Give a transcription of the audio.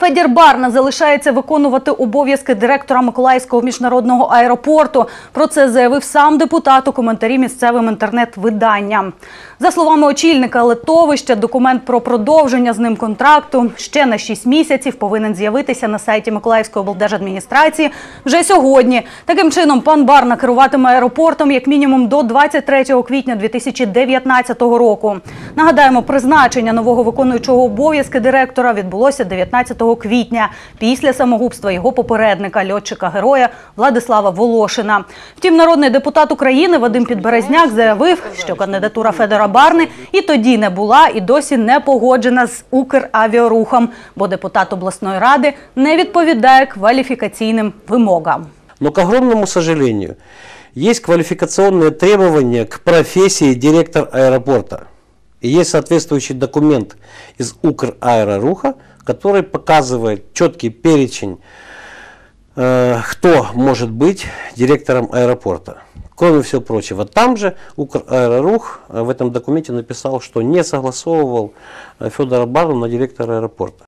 Федір Барна залишається виконувати обов'язки директора Миколаївського міжнародного аеропорту. Про це заявив сам депутат у коментарі місцевим інтернет-виданням. За словами очільника литовища, документ про продовження з ним контракту ще на 6 місяців повинен з'явитися на сайті Миколаївської облдержадміністрації вже сьогодні. Таким чином, пан Барна керуватиме аеропортом як мінімум до 23 квітня 2019 року. Нагадаємо, призначення нового виконуючого обов'язки директора відбулося 19 квітня після самогубства його попередника, льотчика-героя Владислава Волошина. Втім, народний депутат України Вадим Підберезняк заявив, що кандидатура Федора Барни і тоді не була, і досі не погоджена з Укравіорухом, бо депутат обласної ради не відповідає кваліфікаційним вимогам. Но, к огромному сожалению, есть квалификационные требования к профессии директор аэропорта. И есть соответствующий документ из Украэроруха, который показывает четкий перечень, э, кто может быть директором аэропорта. Кроме всего прочего, там же Украэрорух э, в этом документе написал, что не согласовывал э, Федора Барну на директора аэропорта.